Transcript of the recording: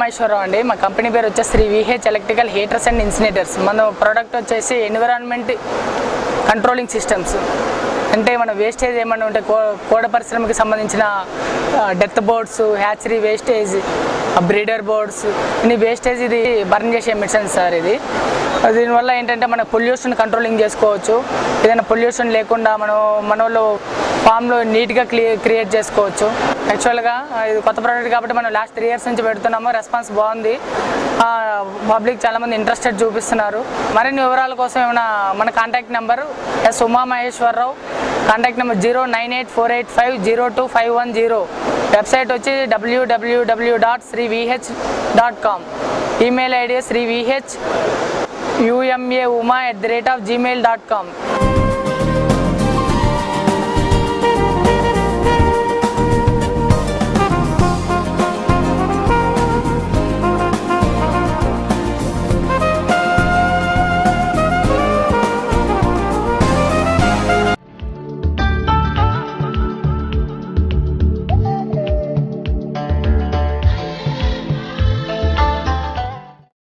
మహేశ్వరరావు అండి. మా కంపెనీ పేరు వచ్చేసి Sri VH electrical heaters and incinerators. మన ప్రోడక్ట్ వచ్చేసి ఎన్విరాన్మెంట్ కంట్రోలింగ్ సిస్టమ్స్ అంటే మన వేస్టేజ్ ఏమన్నా ఉంటే కో కోడ పరిశ్రమకి సంబంధించిన dead birds hatchery wastage breeder birds ఇన్ని వేస్టేజ్ ఇది బర్న్ చేసే మిషన్ సార్ ఇది. దీనివల్ల ఏంటంటే మన పొల్యూషన్ కంట్రోలింగ్ చేసుకోవచ్చు. ఏదైనా పొల్యూషన్ లేకుండా మనం మన వాళ్ళు ఫామ్లో నీట్గా క్లియర్ క్రియేట్ చేసుకోవచ్చు. యాక్చువల్గా ఇది కొత్త ప్రోడక్ట్ కాబట్టి మనం లాస్ట్ త్రీ ఇయర్స్ నుంచి పెడుతున్నాము. రెస్పాన్స్ బాగుంది. పబ్లిక్ చాలామంది ఇంట్రెస్టెడ్ చూపిస్తున్నారు. మరిన్ని వివరాల కోసం ఏమైనా మన contact number S Uma Maheswararao. Contact number zero nine eight four eight five zero two five one zero. Website వచ్చి WWW dot Sri VH dot com. Email ID Sri VH UMA Uma at the rate of Gmail dot com.